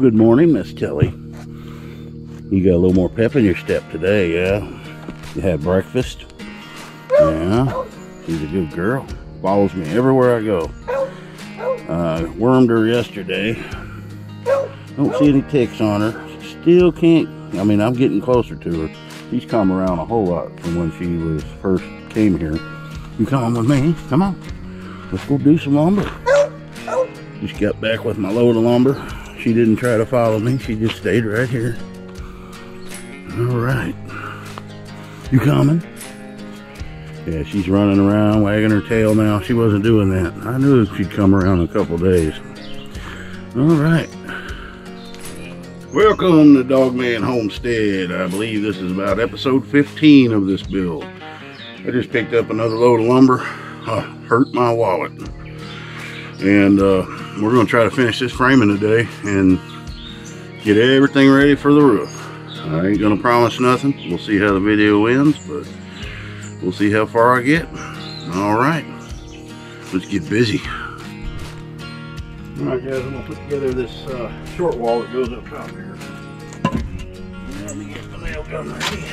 Good morning, Miss Tilly. You got a little more pep in your step today, yeah? You had breakfast? Yeah. She's a good girl. Follows me everywhere I go. Uh, wormed her yesterday. Don't see any ticks on her. Still can't. I mean, I'm getting closer to her. She's come around a whole lot from when she was first came here. You come with me? Come on. Let's go do some lumber. Just got back with my load of lumber. She didn't try to follow me. She just stayed right here. All right. You coming? Yeah, she's running around, wagging her tail now. She wasn't doing that. I knew she'd come around in a couple days. All right. Welcome to Dogman Homestead. I believe this is about episode 15 of this build. I just picked up another load of lumber. Uh, hurt my wallet. And uh, we're going to try to finish this framing today and get everything ready for the roof. I ain't going to promise nothing. We'll see how the video ends, but we'll see how far I get. All right, let's get busy. All right, guys, I'm to put together this uh, short wall that goes up top here. Let me get the nail gun ready.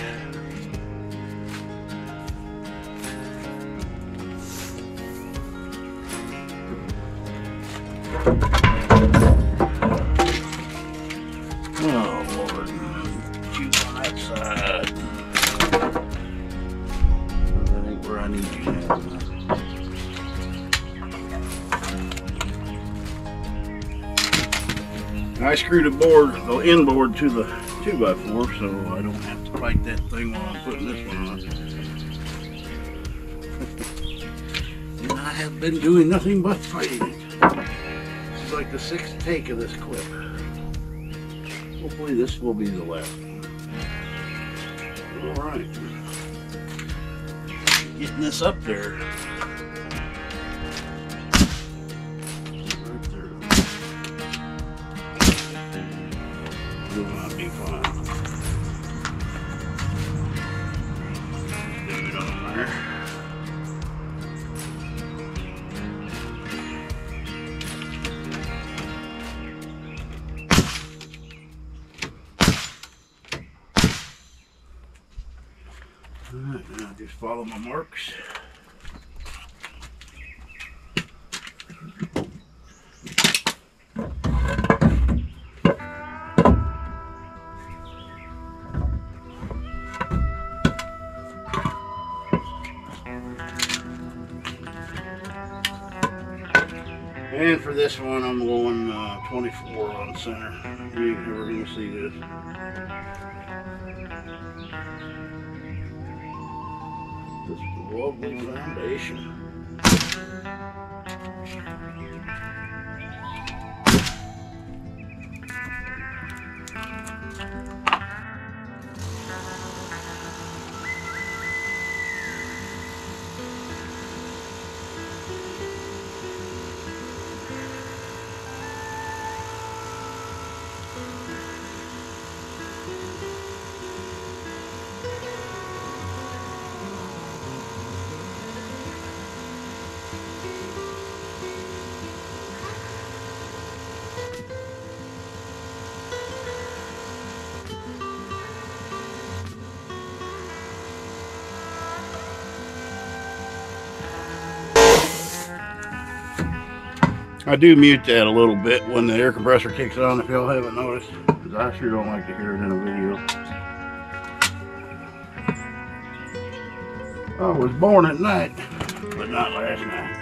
I screwed the board, the end board to the 2x4 so I don't have to fight that thing while I'm putting this one on. and I have been doing nothing but fighting it. Is like the sixth take of this clip. Hopefully this will be the last. All right. Getting this up there. Alright, now just follow my marks. And for this one, I'm going uh, 24 on center. You never going to see this. Lovely foundation. I do mute that a little bit when the air compressor kicks on if y'all haven't noticed. Because I sure don't like to hear it in a video. I was born at night, but not last night.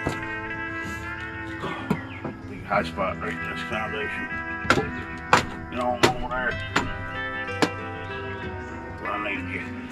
Big high spot right in this foundation. Get on over there. I need you.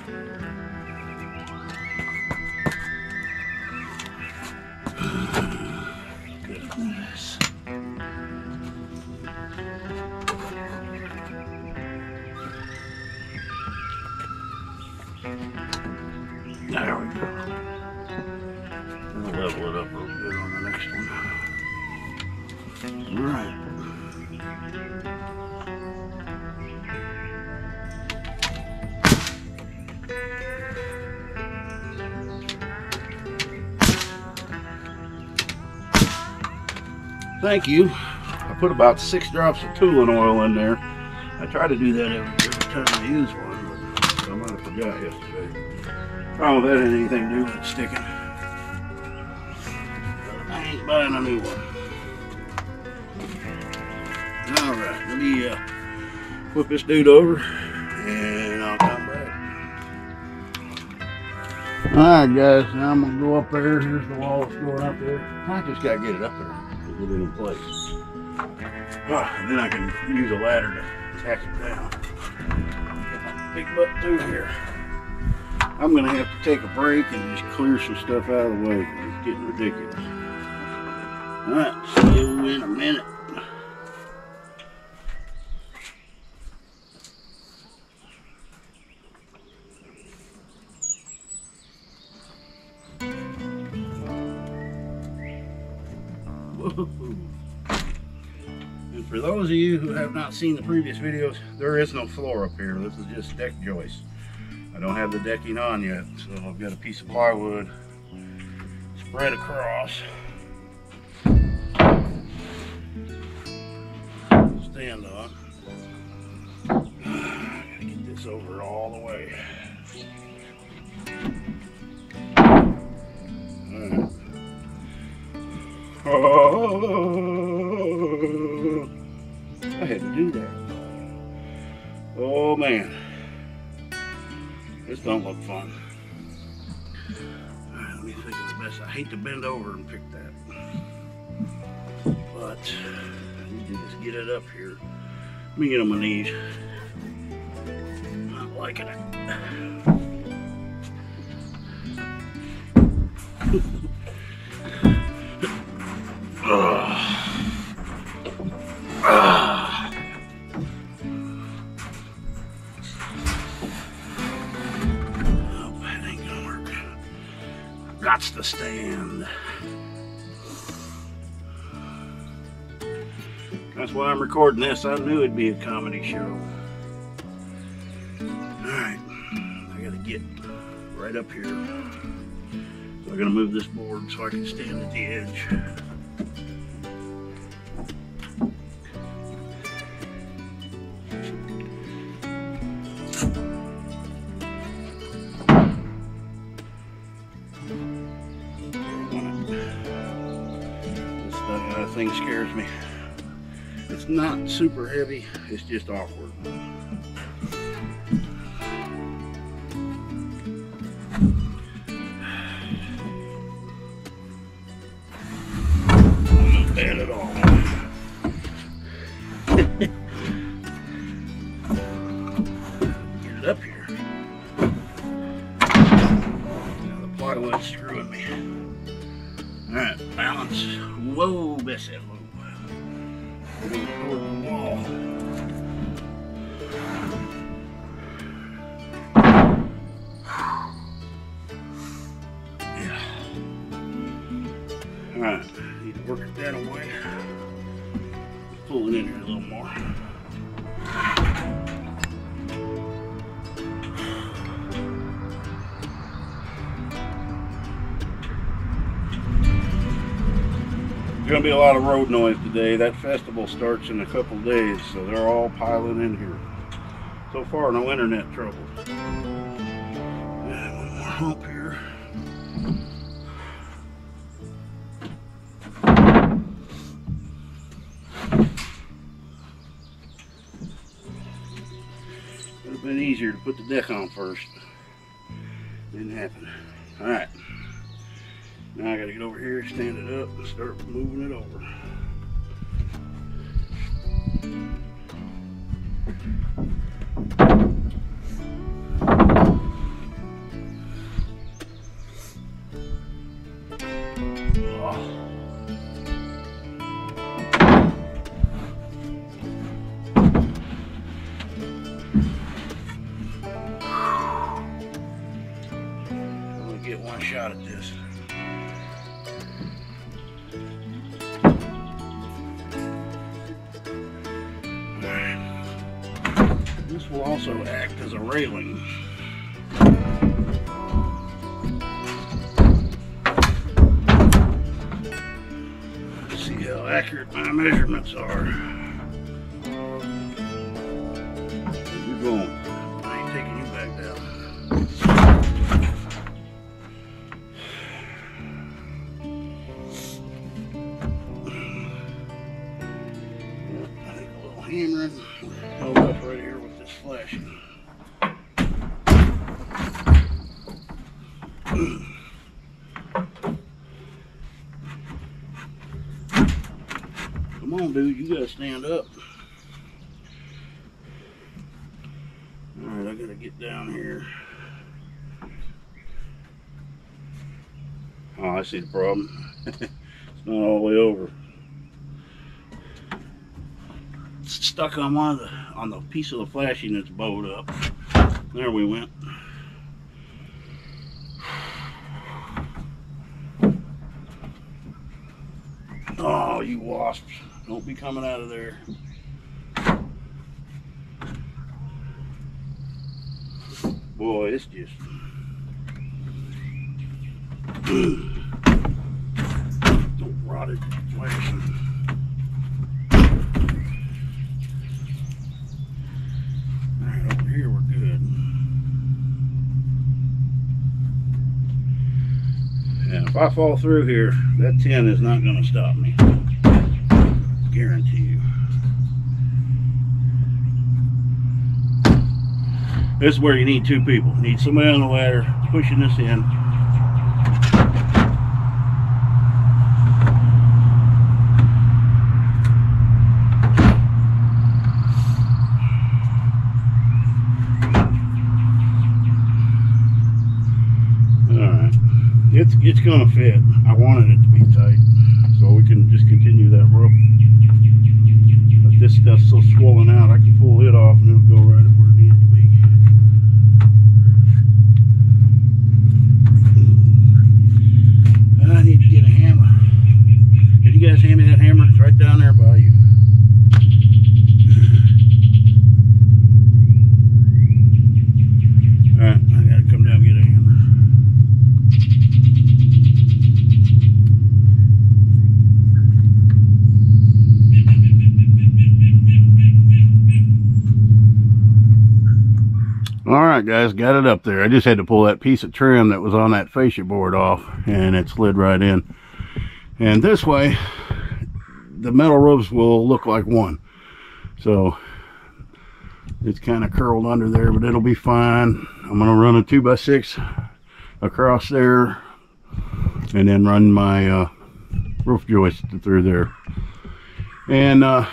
Thank you. I put about six drops of tooling oil in there. I try to do that every, every time I use one, but I might have forgot yesterday. Problem with that ain't anything to do with it sticking. I ain't buying a new one. Alright, let me uh, flip this dude over and I'll come back. Alright guys, now I'm gonna go up there. Here's the wall that's going up there. I just gotta get it up there to get it in place. Ah, then I can use a ladder to tack it down. Get my big butt through here. I'm gonna have to take a break and just clear some stuff out of the way. It's getting ridiculous. Alright, see you in a minute. Those of you who have not seen the previous videos, there is no floor up here. This is just deck joist. I don't have the decking on yet, so I've got a piece of plywood spread across. Stand on. Gotta get this over all the way. Alright. Oh, I had to do that. Oh man, this don't look fun. All right, let me think of the best. I hate to bend over and pick that, but I need to just get it up here. Let me get on my knees. Not liking it. why I'm recording this. I knew it'd be a comedy show. Alright, I gotta get right up here. So I'm gonna move this board so I can stand at the edge. This thing scares me. It's not super heavy, it's just awkward. Not bad at all. Get it up here. The screwing me. Alright, balance. Whoa, best that Alright, need to work it that away. Pull it in here a little more. There's gonna be a lot of road noise today. That festival starts in a couple days, so they're all piling in here. So far, no internet trouble. And one more hump here. Would have been easier to put the deck on first. Didn't happen. All right. Now I gotta get over here, stand it up, and start moving it over. Oh. Also act as a railing. See see how accurate my measurements are. You gotta stand up. Alright, I gotta get down here. Oh, I see the problem. it's not all the way over. It's stuck on one of the on the piece of the flashing that's bowed up. There we went. Oh, you wasps. Don't be coming out of there. Boy, it's just. Don't rot it flashing. Alright, over here we're good. And if I fall through here, that 10 is not going to stop me. Guarantee you. This is where you need two people. You need somebody on the ladder pushing this in. It's it's gonna fit. I wanted it to be tight. So we can just continue that rope. This stuff's so swollen out, I can pull it off and it'll go right where it needs to be. I need to get a hammer. Can you guys hand me that hammer? It's right down there by you. All right, guys, got it up there. I just had to pull that piece of trim that was on that fascia board off, and it slid right in. And this way, the metal ropes will look like one. So it's kind of curled under there, but it'll be fine. I'm gonna run a two by six across there, and then run my uh, roof joist through there. And uh,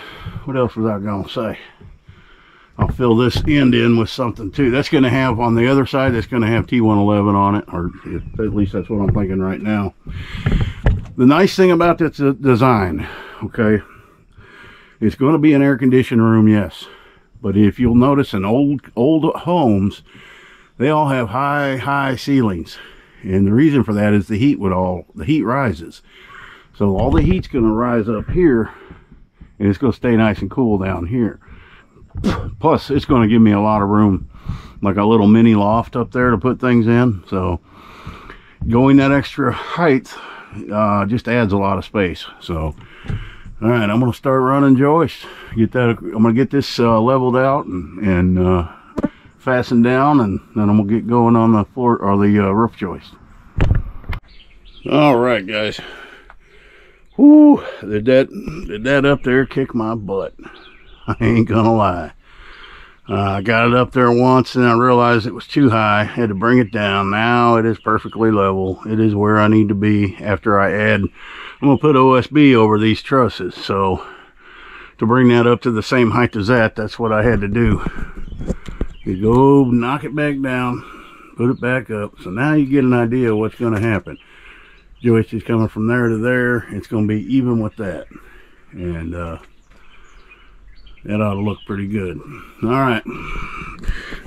what else was I gonna say? I'll fill this end in with something too. That's going to have on the other side, that's going to have T111 on it, or at least that's what I'm thinking right now. The nice thing about this design, okay, it's going to be an air conditioned room, yes. But if you'll notice in old, old homes, they all have high, high ceilings. And the reason for that is the heat would all, the heat rises. So all the heat's going to rise up here and it's going to stay nice and cool down here plus it's going to give me a lot of room like a little mini loft up there to put things in so going that extra height uh, just adds a lot of space so. All right i'm going to start running joist get that i'm going to get this uh, leveled out and, and uh, fastened down and then i'm going to get going on the floor or the uh, roof joist all right guys. Whoo, did that did that up there kick my butt I ain't gonna lie. Uh, I got it up there once and I realized it was too high. Had to bring it down. Now it is perfectly level. It is where I need to be after I add. I'm gonna put OSB over these trusses. So to bring that up to the same height as that, that's what I had to do. You go knock it back down, put it back up. So now you get an idea what's gonna happen. Joist is coming from there to there. It's gonna be even with that. And uh, that ought to look pretty good. All right.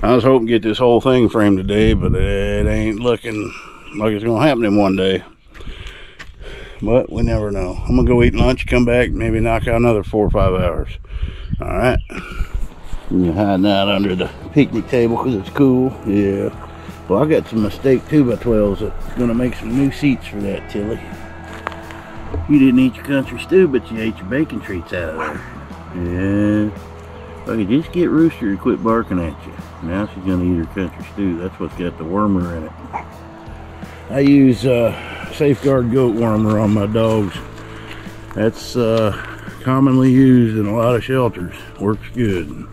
I was hoping to get this whole thing framed today, but it ain't looking like it's going to happen in one day. But we never know. I'm going to go eat lunch, come back, maybe knock out another four or five hours. All right. You're hiding that under the picnic table because it's cool. Yeah. Well, I got some mistake 2 by 12s that's going to make some new seats for that Tilly. You didn't eat your country stew, but you ate your bacon treats out of there. Yeah. If I could just get Rooster to quit barking at you. Now she's gonna eat her country stew. That's what's got the wormer in it. I use uh, Safeguard goat wormer on my dogs. That's uh, commonly used in a lot of shelters. Works good.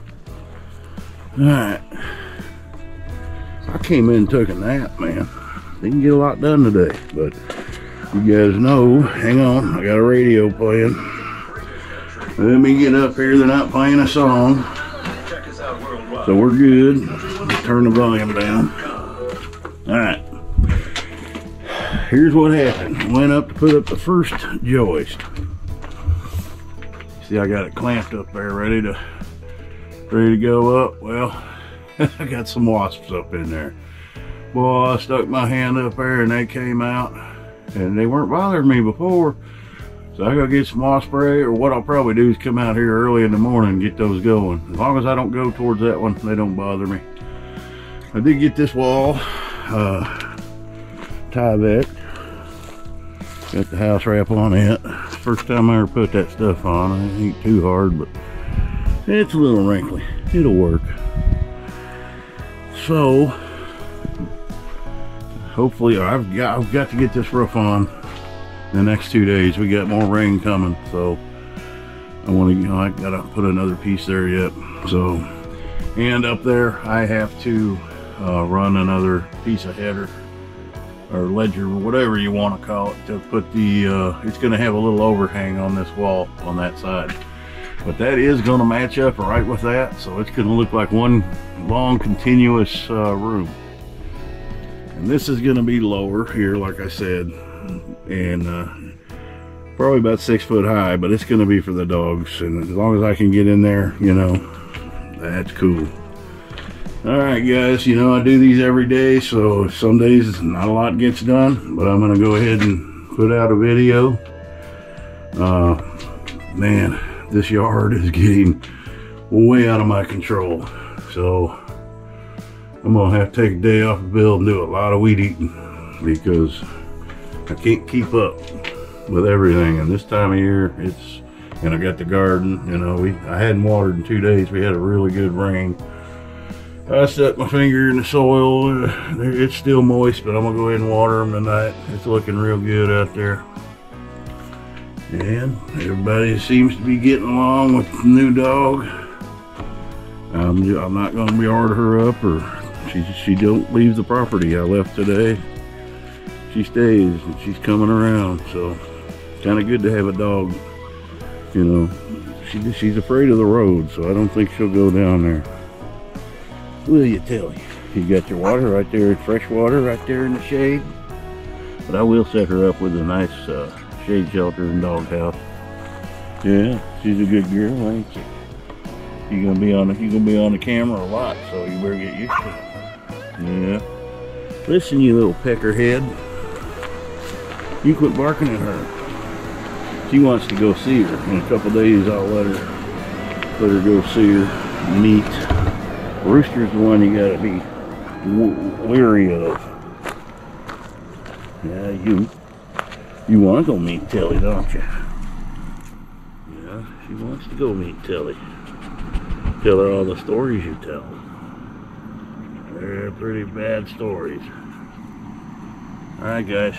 Alright. I came in and took a nap, man. Didn't get a lot done today, but you guys know, hang on, I got a radio playing. Let me get up here, they're not playing a song. So we're good. Turn the volume down. Alright. Here's what happened. Went up to put up the first joist. See, I got it clamped up there, ready to ready to go up. Well, I got some wasps up in there. Boy, I stuck my hand up there and they came out and they weren't bothering me before. So I gotta get some spray or what I'll probably do is come out here early in the morning and get those going. As long as I don't go towards that one, they don't bother me. I did get this wall uh, Tyvek. Got the house wrap on it. First time I ever put that stuff on. It ain't too hard, but it's a little wrinkly. It'll work. So, hopefully, I've got I've got to get this roof on the next two days. We got more rain coming, so I want to, you know, I gotta put another piece there yet. So, and up there, I have to uh, run another piece of header or ledger or whatever you want to call it to put the uh, it's to have a little overhang on this wall on that side but that is to match up right with that so it's to look like one long continuous uh, room and this is to be lower here like I said and uh, probably about six foot high but it's going to be for the dogs and as long as I can get in there you know that's cool. All right guys you know i do these every day so some days not a lot gets done but i'm gonna go ahead and put out a video. Uh man this yard is getting way out of my control so i'm gonna have to take a day off the bill and do a lot of weed eating because i can't keep up with everything and this time of year it's and i got the garden you know we i hadn't watered in two days we had a really good rain I stuck my finger in the soil. It's still moist, but I'm gonna go ahead and water them tonight. It's looking real good out there. And everybody seems to be getting along with the new dog. I'm, I'm not gonna be yard her up or she, she don't leave the property I left today. She stays and she's coming around. So kind of good to have a dog. You know, she, she's afraid of the road, so I don't think she'll go down there will you tell you? You got your water right there, fresh water right there in the shade. But I will set her up with a nice uh, shade shelter and doghouse. Yeah, she's a good girl, ain't she? You're gonna be on the, you're gonna be on the camera a lot, so you better get used to it. Yeah. Listen, you little peckerhead. You quit barking at her. She wants to go see her. In a couple days, I'll let her let her go see her meet Rooster's the one you gotta be weary of. Yeah, you you want to go meet Tilly, don't you? Yeah, she wants to go meet Tilly. Tell her all the stories you tell. They're pretty bad stories. Alright guys.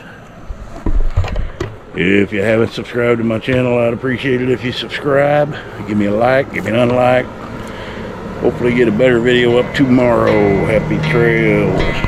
If you haven't subscribed to my channel, I'd appreciate it if you subscribe. Give me a like, give me an unlike. Hopefully get a better video up tomorrow. Happy trails